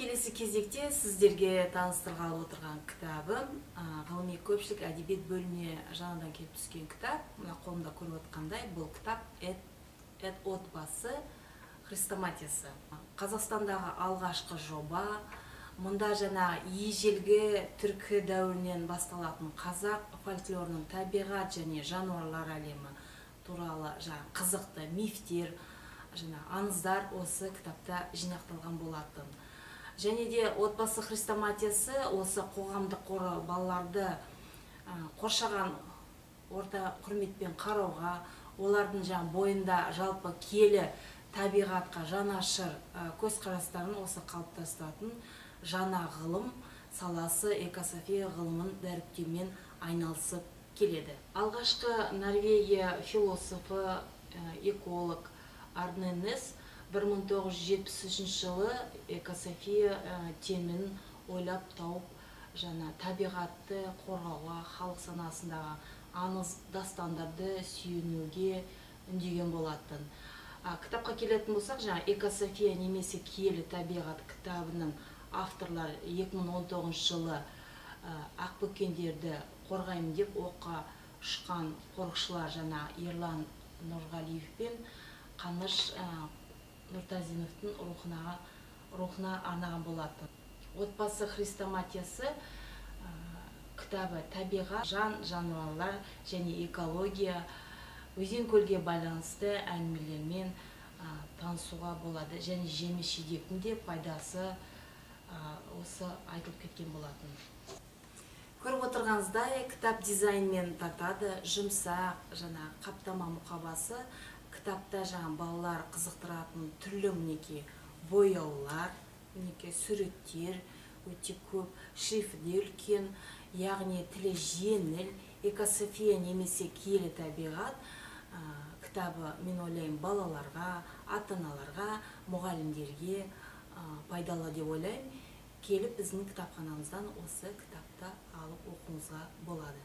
келесі кезекте сіздерге таныстырғалы отырған кітабым ғылыми көпшілік әдебиет бөліміне жаңадан келіп түскен кітап. Мына қолымда көріп отқандай бұл кітап эд отбасы хрестоматиясы қазақстандағы алғашқы жоба мұнда жаңа ежелгі түркі дәуірінен басталатын қазақ фольклорының табиғат және жануарлар әлемі туралы жаңа қызықты мифтер жаңа аңыздар осы кітапта жинақталған болатын. Және де отбасы хрестоматиясы осы қоғамдық қоры балаларды қоршаған орта құрметпен қарауға олардың жаңа бойында жалпы киелі табиғатқа жанашыр көзқарастарын осы қалыптастыратын жаңа ғылым саласы экософия ғылымын дәріптеумен айналысып келеді. Алғашқы норвегия философы эколог арненес 1973 жылы экософия терминін ойлап тауып жаңа табиғатты қорғауға халық санасындағы аңыз дастандарды сүйенуге үндеген болатын. Кітапқа келетін болсақ жаңа экософия немесе киелі табиғат кітабының авторлары 2019 жылы ақбөкендерді қорғаймын деп оққа ұшқан қорықшылар жаңа ерлан нұрғалиев пен қаныш нұртазиновтың рухына рухына арнаған болатын. Отбасы хрестоматиясы кітабы табиғат жан жануарлар және экология өзен көлге байланысты әңгімелермен танысуға болады және жеміс жидектің де пайдасы осы айтылып кеткен болатын. Көріп отырғаныңыздай кітап дизайнмен тартады жұмсақ жаңа қаптама мұқабасы кітапта жаңа балалар қызықтыратын түрлі мінекей бояулар мінекей суреттер өте көп. Шрифті үлкен яғни тілі жеңіл экософия немесе киелі табиғат кітабы мен ойлаймын балаларға ата аналарға мұғалімдерге пайдалы деп ойлаймын. Келіп біздің кітапханамыздан осы кітапты алып оқуыңызға болады.